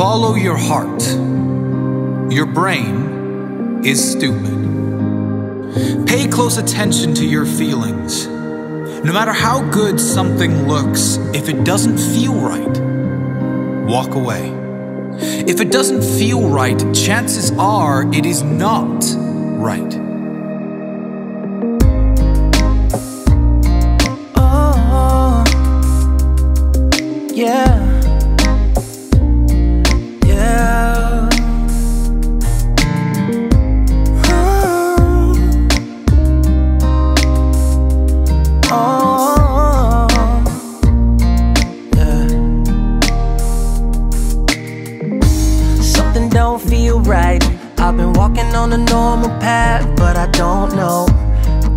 Follow your heart. Your brain is stupid. Pay close attention to your feelings. No matter how good something looks, if it doesn't feel right, walk away. If it doesn't feel right, chances are it is not right. Right. I've been walking on a normal path, but I don't know.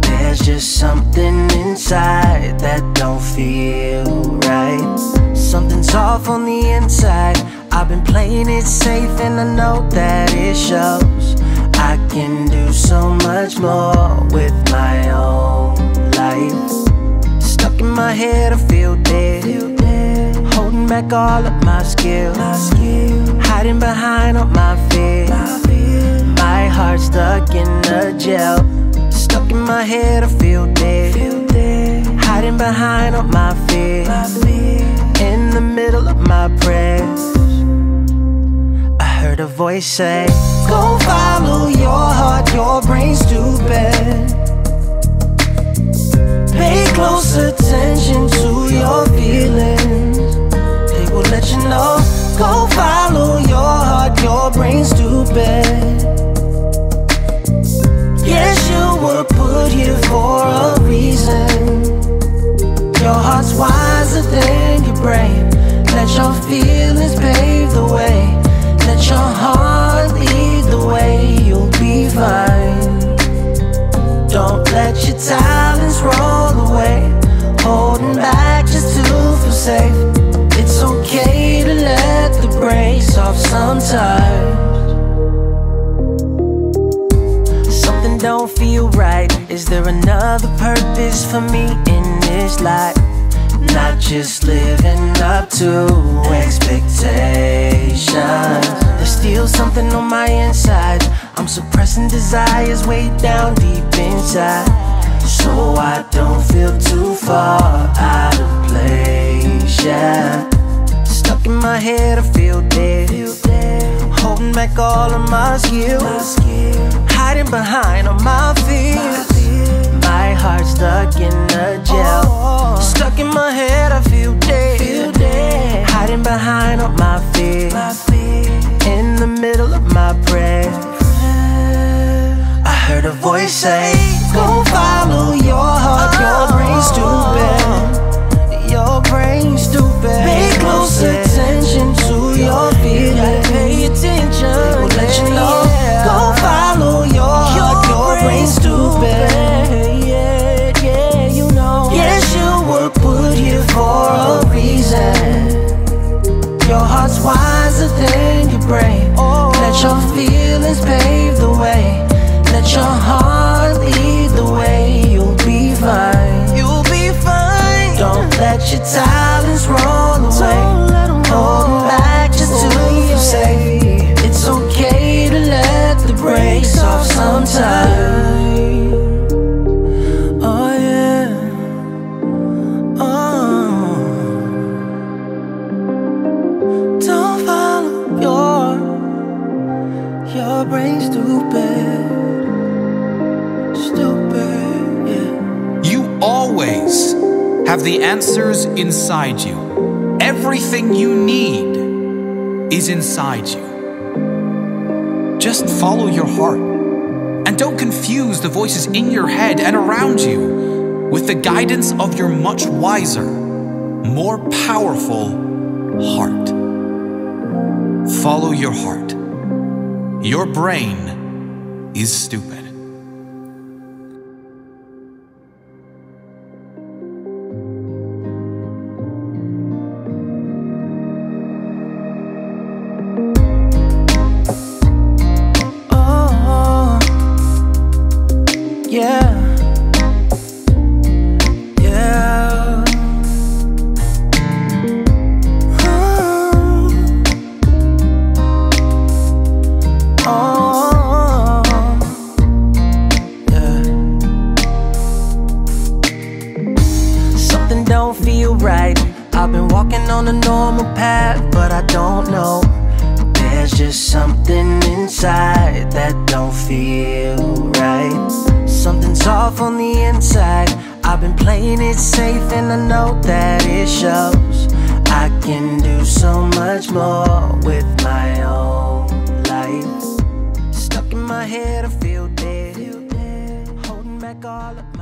There's just something inside that don't feel right. Something's off on the inside. I've been playing it safe, and I know that it shows. I can do so much more with my own life. Stuck in my head, I feel dead. Back all of my skills. Hiding behind all my fears. My heart stuck in a jail. Stuck in my head, I feel dead. Hiding behind all my fears. In the middle of my prayers. I heard a voice say, Go follow your heart, wiser than your brain. Let your feelings pave the way. Let your heart lead the way. You'll be fine. Don't let your talents roll away. Holding back just to feel safe. It's okay to let the brakes off sometimes. Something don't feel right. Is there another purpose for me in this life? Not just living up to expectations. There's still something on my inside. I'm suppressing desires way down deep inside. So I don't feel too far out of place. Yeah. Stuck in my head, I feel dead. Holding back all of my skills. Hiding behind In the middle of my prayer. I heard a voice say, Go follow your heart, your brain's stupid. You always have the answers inside you. Everything you need is inside you. Just follow your heart. And don't confuse the voices in your head and around you with the guidance of your much wiser, more powerful heart. Follow your heart. Your brain is stupid. feel right. I've been walking on a normal path, but I don't know. There's just something inside that don't feel right. Something's off on the inside. I've been playing it safe and I know that it shows. I can do so much more with my own life. Stuck in my head, I feel dead. Holding back all